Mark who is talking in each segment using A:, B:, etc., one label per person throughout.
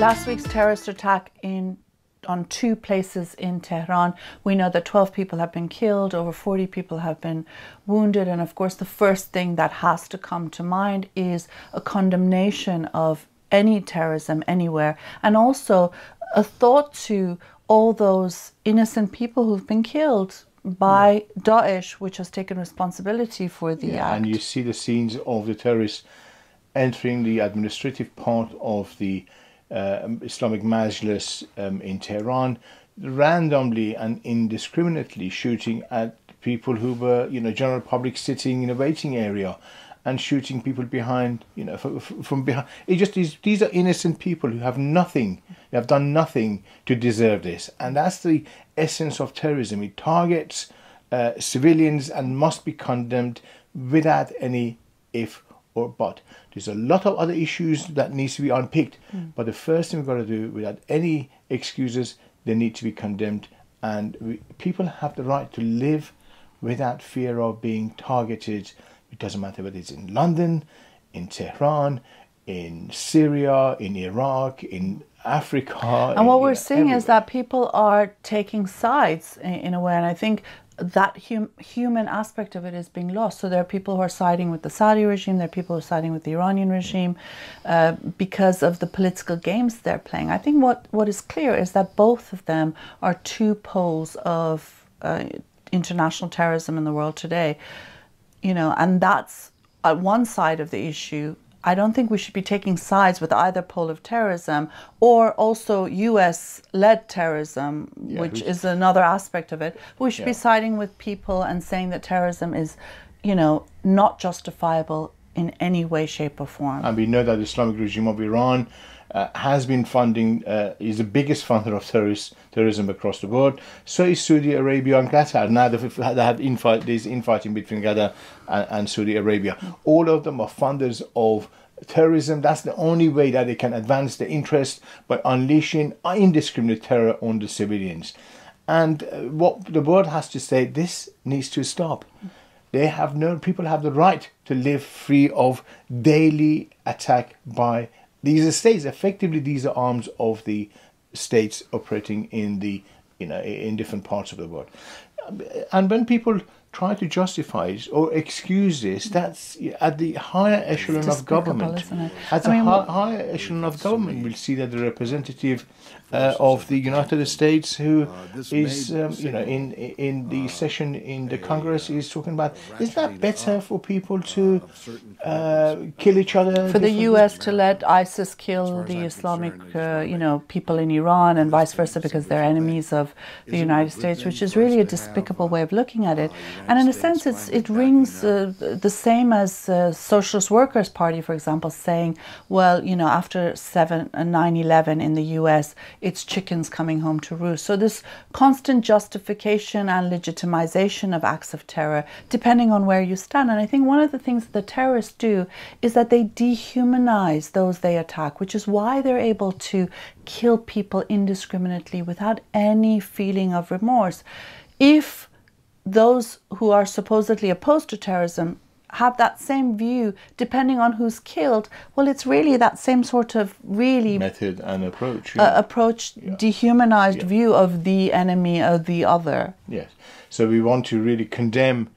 A: Last week's terrorist attack in on two places in Tehran. We know that 12 people have been killed, over 40 people have been wounded, and of course, the first thing that has to come to mind is a condemnation of any terrorism anywhere, and also a thought to all those innocent people who've been killed by yeah. Daesh, which has taken responsibility for the yeah, act.
B: And you see the scenes of the terrorists entering the administrative part of the Islamic Majlis um, in Tehran, randomly and indiscriminately shooting at people who were, you know, general public sitting in a waiting area and shooting people behind, you know, from, from behind. It just is, these are innocent people who have nothing, they have done nothing to deserve this. And that's the essence of terrorism. It targets uh, civilians and must be condemned without any if or but. There's a lot of other issues that needs to be unpicked. Mm. But the first thing we've got to do, without any excuses, they need to be condemned. And we, people have the right to live without fear of being targeted it doesn't matter whether it's in London, in Tehran, in Syria, in Iraq, in Africa.
A: And what we're seeing everywhere. is that people are taking sides in, in a way, and I think that hum, human aspect of it is being lost. So there are people who are siding with the Saudi regime, there are people who are siding with the Iranian regime uh, because of the political games they're playing. I think what, what is clear is that both of them are two poles of uh, international terrorism in the world today you know, and that's at one side of the issue. I don't think we should be taking sides with either pole of terrorism or also US led terrorism, yeah, which is another aspect of it. We should yeah. be siding with people and saying that terrorism is, you know, not justifiable in any way, shape, or form.
B: And we know that the Islamic regime of Iran uh, has been funding, uh, is the biggest funder of terrorist, terrorism across the world. So is Saudi Arabia and Qatar. Now they had infight, there's infighting between Qatar and, and Saudi Arabia. All of them are funders of terrorism. That's the only way that they can advance their interest by unleashing indiscriminate terror on the civilians. And uh, what the world has to say, this needs to stop. They have no people have the right to live free of daily attack by these are states. Effectively, these are arms of the states operating in the you know in different parts of the world. And when people try to justify it or excuse this, that's at the higher echelon of government. At the mean, hi- higher echelon of government, we'll see that the representative uh, of the United States, who uh, is um, you know in in the uh, session in the Congress, is talking about is that better for people to uh, kill each other?
A: For the U.S. to let ISIS kill the Islamic uh, you know people in Iran and vice versa because they're enemies of the United States, which is really a despicable way of looking at it. And in a sense, it's, it rings uh, the same as uh, Socialist Workers' Party, for example, saying, well, you know, after 7, uh, 9-11 in the US, it's chickens coming home to roost. So this constant justification and legitimization of acts of terror, depending on where you stand. And I think one of the things the terrorists do is that they dehumanize those they attack, which is why they're able to kill people indiscriminately without any feeling of remorse. If those who are supposedly opposed to terrorism have that same view depending on who's killed well it's really that same sort of really
B: method and approach
A: yeah. uh, approach yeah. dehumanized yeah. view of the enemy or the other
B: yes so we want to really condemn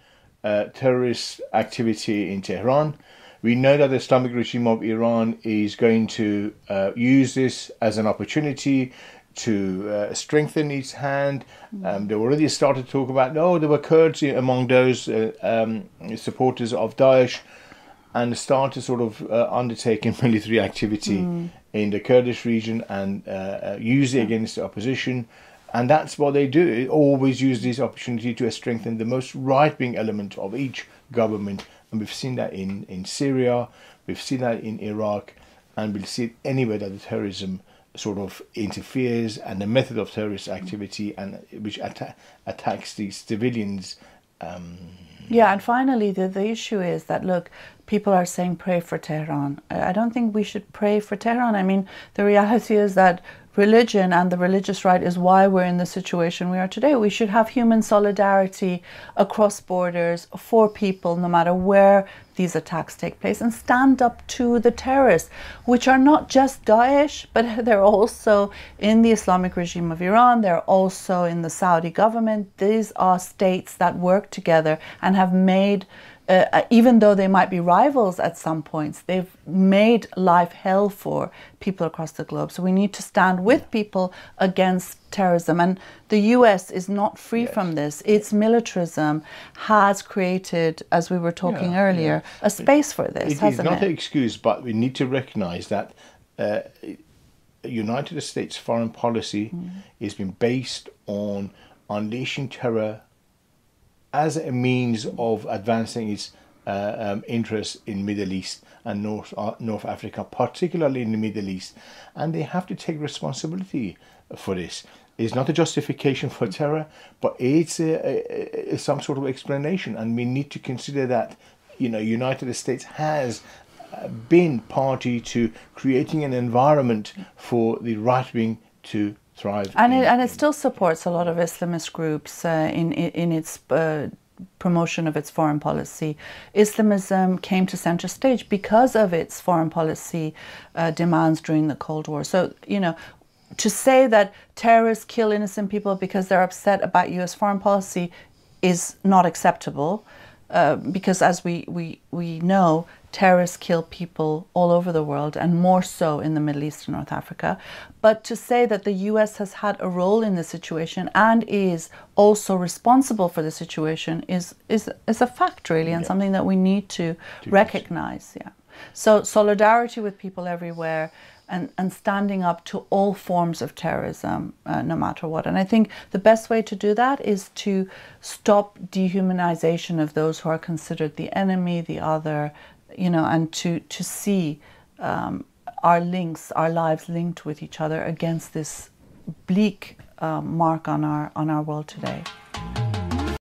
B: uh, terrorist activity in tehran we know that the islamic regime of iran is going to uh, use this as an opportunity to uh, strengthen its hand. Um, they already started to talk about, no, there were Kurds among those uh, um, supporters of Daesh and start to sort of uh, undertaking military activity mm. in the Kurdish region and uh, uh, use it against the opposition. And that's what they do. They always use this opportunity to strengthen the most right wing element of each government. And we've seen that in, in Syria, we've seen that in Iraq, and we'll see it anywhere that the terrorism sort of interferes and the method of terrorist activity and which atta- attacks the civilians. Um,
A: yeah, and finally, the, the issue is that look, people are saying pray for Tehran. I don't think we should pray for Tehran. I mean, the reality is that religion and the religious right is why we're in the situation we are today. We should have human solidarity across borders for people, no matter where these attacks take place, and stand up to the terrorists, which are not just Daesh, but they're also in the Islamic regime of Iran, they're also in the Saudi government. These are states that work together and have made uh, uh, even though they might be rivals at some points, they've made life hell for people across the globe. So we need to stand with people against terrorism. And the US is not free yes. from this. Its militarism has created, as we were talking yeah, earlier, yeah. a space for this.
B: It is not it? an excuse, but we need to recognize that. Uh, United States foreign policy mm. has been based on unleashing terror as a means of advancing its uh, um, interests in Middle East and North uh, North Africa, particularly in the Middle East, and they have to take responsibility for this. It's not a justification for terror, but it's a, a, a, some sort of explanation, and we need to consider that you know United States has uh, been party to creating an environment for the right wing to thrive.
A: And in, it, and it still supports a lot of Islamist groups uh, in, in its uh, promotion of its foreign policy. Islamism came to center stage because of its foreign policy uh, demands during the Cold War. So you know. To say that terrorists kill innocent people because they're upset about U.S. foreign policy is not acceptable, uh, because as we, we, we know, terrorists kill people all over the world and more so in the Middle East and North Africa. But to say that the US has had a role in the situation and is also responsible for the situation is, is, is a fact, really, and yeah. something that we need to recognize. Yeah. So, solidarity with people everywhere and, and standing up to all forms of terrorism, uh, no matter what. And I think the best way to do that is to stop dehumanization of those who are considered the enemy, the other, you know, and to, to see um, our links, our lives linked with each other against this bleak uh, mark on our, on our world today.